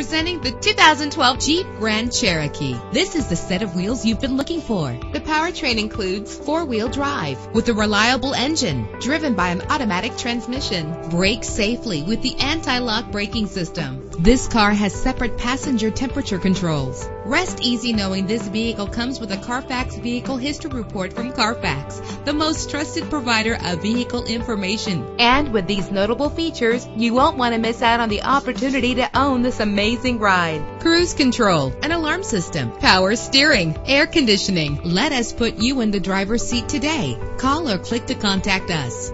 Presenting the 2012 Jeep Grand Cherokee. This is the set of wheels you've been looking for. The powertrain includes four-wheel drive with a reliable engine driven by an automatic transmission. Brake safely with the anti-lock braking system. This car has separate passenger temperature controls. Rest easy knowing this vehicle comes with a Carfax Vehicle History Report from Carfax, the most trusted provider of vehicle information. And with these notable features, you won't want to miss out on the opportunity to own this amazing ride. Cruise control, an alarm system, power steering, air conditioning. Let us put you in the driver's seat today. Call or click to contact us.